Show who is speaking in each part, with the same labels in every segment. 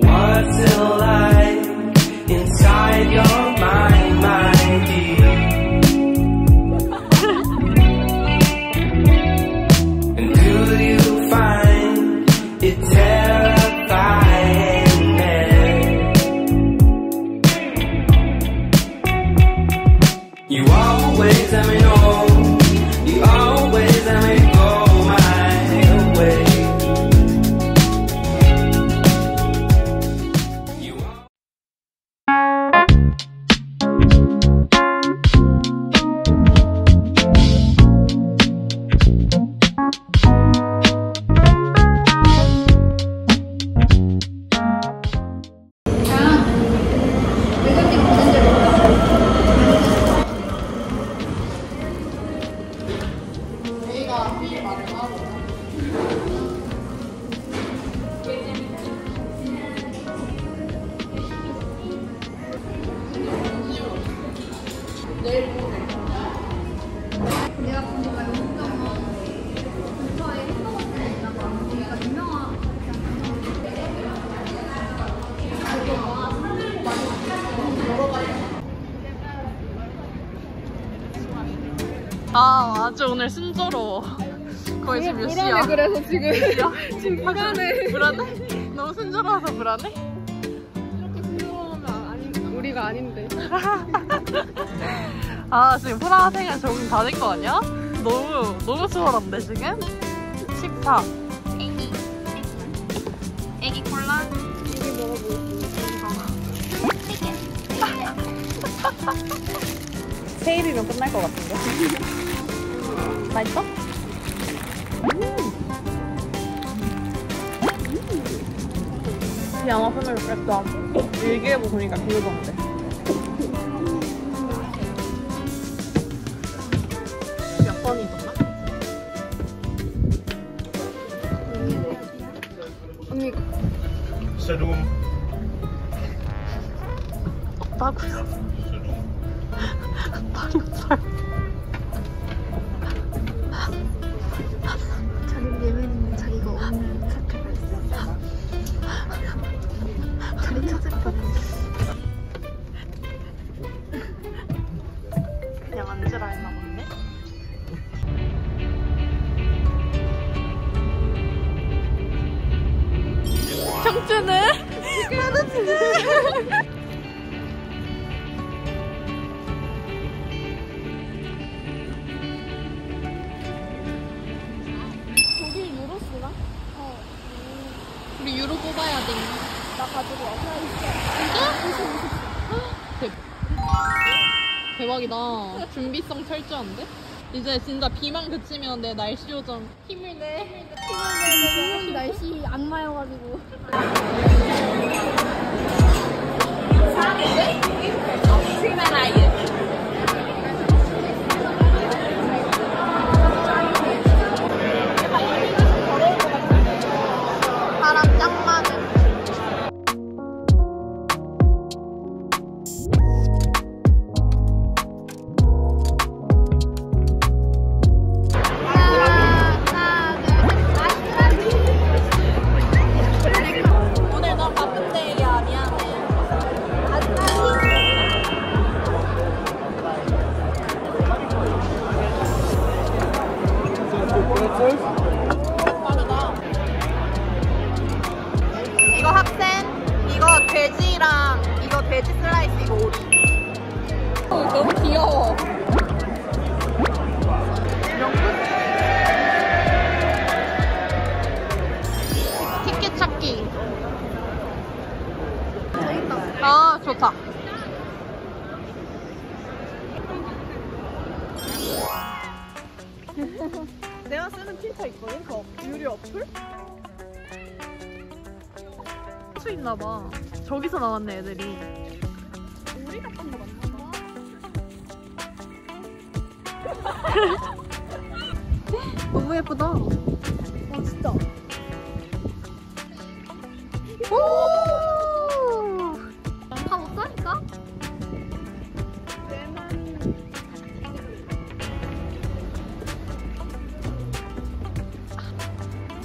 Speaker 1: What's it like inside your mind, my dear? And do you find it terrifying? You always let me know.
Speaker 2: 아 아주 오늘 순조로워 거의 지금 몇 시야?
Speaker 3: 그래서 지금
Speaker 2: 지금 불안해 불안해? 너무 순조로워서 불안해?
Speaker 3: 이렇게 부러우면 아니 우리가 아닌데.
Speaker 2: 아 지금 프라하 생활 적응 다 된 거 아니야? 너무 너무 수월한데 지금? 14 애기 애기 콜라
Speaker 3: 이게 먹어보고.
Speaker 2: 세일이면 끝날 것 같은데 맛있어? 양화 소멸 뺐다 일기예보 보니까 비우던데 몇 번이던가?
Speaker 3: 언니
Speaker 4: Sedm.
Speaker 2: 없다고요 다리 없어요
Speaker 3: 자기 예매는 자기가 오늘 찾기로 했어. 자리 찾을 뻔했어.
Speaker 2: 그냥 앉으라 했나 본데? 청 우리 유로 뽑아야 돼.
Speaker 3: 나 가지고 와.
Speaker 2: 대박이다. 준비성 철저한데? 이제 진짜 비만 그치면 내 날씨 요정 힘을 내.
Speaker 3: 지금 날씨 악마여가지고.
Speaker 2: 이거 학생, 이거 돼지랑 이거 돼지 슬라이스 이거 오리. 너무 귀여워. 티켓 찾기. 아 좋다. 내가 쓰는 필터 있거든. 그 유리 어플? 수 있나봐. 저기서 나왔네 애들이.
Speaker 3: 우리 같은 거 맞나 봐.
Speaker 2: 너무 예쁘다.
Speaker 3: 아 진짜.
Speaker 2: 오!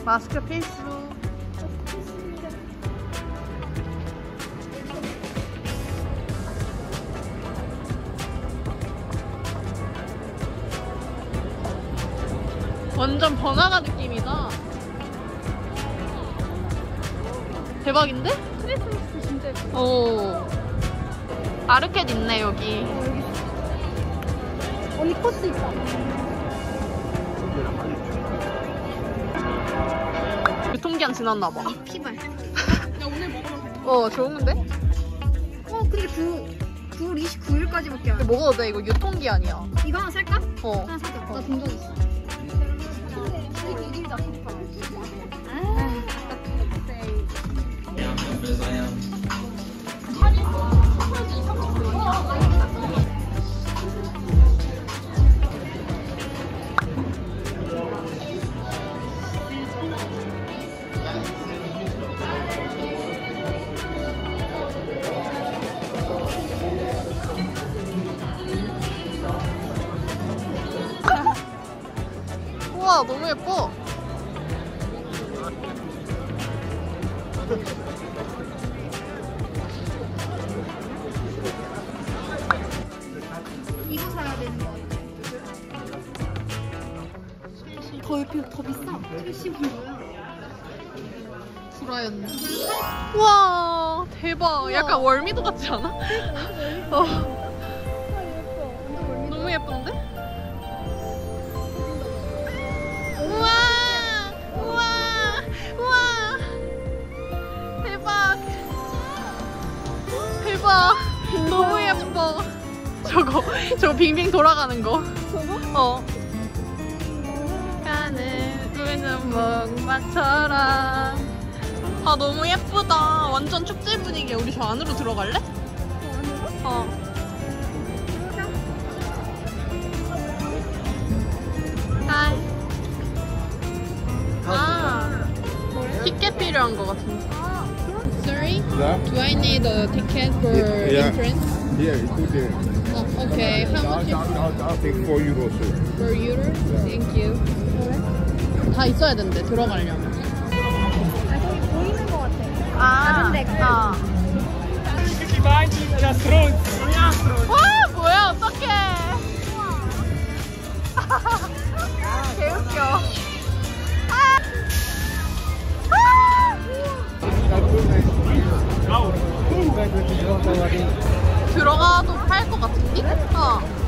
Speaker 2: 마스크 필수. 완전 번화가 느낌이다. 대박인데?
Speaker 3: 크리스마스 진짜 예쁘다.
Speaker 2: 오. 아르켓 있네, 여기. 어, 여기.
Speaker 3: 언니 코스 있다.
Speaker 2: 유통기한 지났나봐.
Speaker 3: 피발.
Speaker 2: 어, 좋은데?
Speaker 3: 어 근데 9, 9월 29일까지밖에 안
Speaker 2: 이거
Speaker 3: 해.
Speaker 2: 먹어도 돼. 이거 유통기한이야.
Speaker 3: 이거 하나 살까?
Speaker 2: 어.
Speaker 3: 하나 사자. 나돈좀 있어. 근데 이게 다 좋다.
Speaker 2: 우와, 너무 예뻐.
Speaker 3: 이거 사야 되는 거 같아. 더 비싸. 70이야.
Speaker 2: 브라이언. 우와, 대박. 약간 월미도 같지 않아? 어, 대박. 너무 예뻐. 저거, 저거 빙빙 돌아가는 거. 저거? 어. 가는 우는 목마처럼. 아 너무 예쁘다. 완전 축제 분위기야. 우리 저 안으로 들어갈래? 어. 하이. 아, 티켓 필요한 것 같은데.
Speaker 5: Yeah,
Speaker 2: do I need a ticket for
Speaker 5: Yeah.
Speaker 2: entrance?
Speaker 5: yeah, it's good there.
Speaker 2: Oh, okay, how much is
Speaker 5: I'll, I'll, I'll take four euros. sir.
Speaker 2: per euro? Thank you. 다 있어야 된대 들어가려면.
Speaker 3: 아, 저기 보이는 거 같아.
Speaker 2: 아,
Speaker 3: 다른 데가.
Speaker 2: 아. 와 뭐야 어떡해 개웃겨 아. 아. 들어가도 팔 것 같은데? 어.